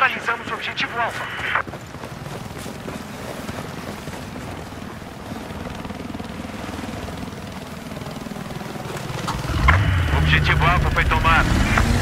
Neutralizamos o objetivo Alfa. Objetivo Alfa foi tomado.